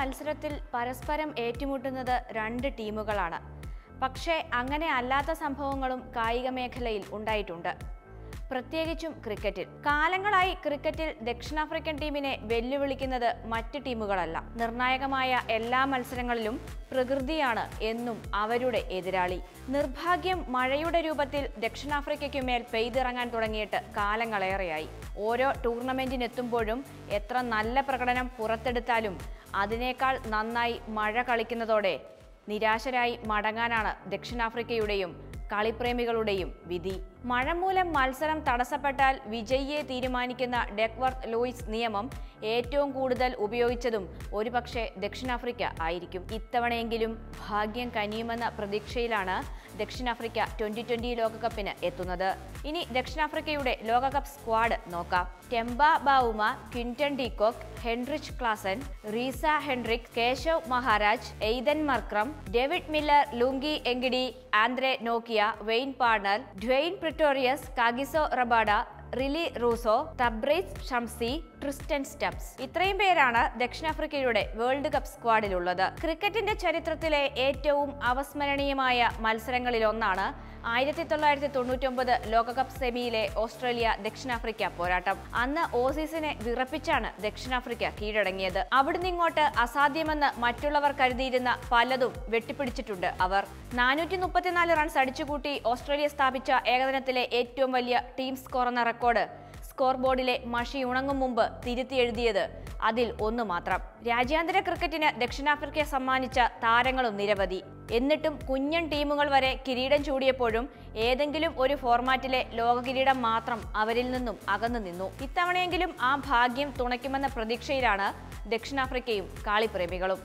മത്സരത്തിൽ പരസ്പരം ഏറ്റുമുട്ടുന്നത് രണ്ട് ടീമുകളാണ്. പക്ഷേ അങ്ങനെ അല്ലാത്ത സംഭവങ്ങളും കായിക മേഖലയിൽ ഉണ്ടായിട്ടുണ്ട്. പ്രത്യേകിച്ചും ക്രിക്കറ്റിൽ. കാലങ്ങളായി ക്രിക്കറ്റിൽ ദക്ഷിണാഫ്രിക്കൻ ടീമിനെ വെല്ലുവിളിക്കുന്നത് മറ്റ് ടീമുകളല്ല. നിർണായകമായ എല്ലാ മത്സരങ്ങളിലും പ്രകൃതിയാണ് എന്നും അവരുടെ എതിരാളി. നിർഭാഗ്യം മഴയുടെ രൂപത്തിൽ ദക്ഷിണാഫ്രിക്കയ്ക്കു മേൽ പെയ്തിറങ്ങാൻ തുടങ്ങിയിട്ട് കാലങ്ങളേറെയായി. ഓരോ ടൂർണമെന്റിനെത്തുമ്പോഴും എത്ര നല്ല പ്രകടനം പുറത്തെടുത്താലും അതിനേക്കാൾ നന്നായി മഴ കളിക്കുന്നതോടെ നിരാശരായി മടങ്ങാനാണ് ദക്ഷിണാഫ്രിക്കയുടെയും കളിപ്രേമികളുടെയും വിധി. മഴ മൂലം മത്സരം തടസ്സപ്പെട്ടാൽ വിജയിയെ തീരുമാനിക്കുന്ന ഡെക്വർത്ത് ലൂയിസ് നിയമം ഏറ്റവും കൂടുതൽ ഉപയോഗിച്ചതും ഒരുപക്ഷെ ദക്ഷിണാഫ്രിക്ക ആയിരിക്കും. ഇത്തവണയെങ്കിലും ഭാഗ്യം കനിയുമെന്ന പ്രതീക്ഷയിലാണ് ദക്ഷിണാഫ്രിക്ക ട്വന്റി ട്വന്റി ലോകകപ്പിന് എത്തുന്നത്. ഇനി ദക്ഷിണാഫ്രിക്കയുടെ ലോകകപ്പ് സ്ക്വാഡ് നോക്കാം. Temba Bavuma Quinton de Kock Heinrich Klaasen Reeza Hendricks Keshav Maharaj Aiden Markram David Miller Lungi Ngidi Andre നോക്കിയ Wayne Parnell Dwayne Pretorius Kagiso Rabada Rilee Rossouw Tabraiz Shamsi Tristan Stubbs ഇത്രയും പേരാണ് ദക്ഷിണാഫ്രിക്കയുടെ വേൾഡ് കപ്പ് സ്ക്വാഡിലുള്ളത് ക്രിക്കറ്റിന്റെ ചരിത്രത്തിലെ ഏറ്റവും അവസ്മരണീയമായ മത്സരങ്ങളിലൊന്നാണ് ആയിരത്തി തൊള്ളായിരത്തി തൊണ്ണൂറ്റൊമ്പത് ലോകകപ്പ് സെമിയിലെ ഓസ്ട്രേലിയ ദക്ഷിണാഫ്രിക്ക പോരാട്ടം. അന്ന് ഓസീസിനെ വിറപ്പിച്ചാണ് ദക്ഷിണാഫ്രിക്ക കീഴടങ്ങിയത്. അവിടുന്ന് ഇങ്ങോട്ട് അസാധ്യമെന്ന് മറ്റുള്ളവർ കരുതിയിരുന്ന പലതും വെട്ടിപ്പിടിച്ചിട്ടുണ്ട് അവർ. നാനൂറ്റി മുപ്പത്തിനാല് റൺസ് അടിച്ചുകൂട്ടി ഓസ്ട്രേലിയ സ്ഥാപിച്ച ഏകദിനത്തിലെ ഏറ്റവും വലിയ ടീം സ്കോർ എന്ന റെക്കോർഡ് സ്കോർ ബോർഡിലെ മഷി ഉണങ്ങും മുമ്പ് തിരുത്തി എഴുതിയത് അതിൽ ഒന്ന് മാത്രം. രാജ്യാന്തര ക്രിക്കറ്റിന് ദക്ഷിണാഫ്രിക്കയെ സമ്മാനിച്ച താരങ്ങളും നിരവധി. എന്നിട്ടും കുഞ്ഞൻ ടീമുകൾ വരെ കിരീടം ചൂടിയപ്പോഴും ഏതെങ്കിലും ഒരു ഫോർമാറ്റിലെ ലോക കിരീടം മാത്രം അവരിൽ നിന്നും അകന്നു നിന്നു. ഇത്തവണയെങ്കിലും ആ ഭാഗ്യം തുണയ്ക്കുമെന്ന പ്രതീക്ഷയിലാണ് ദക്ഷിണാഫ്രിക്കയും കാളിപ്രേമികളും.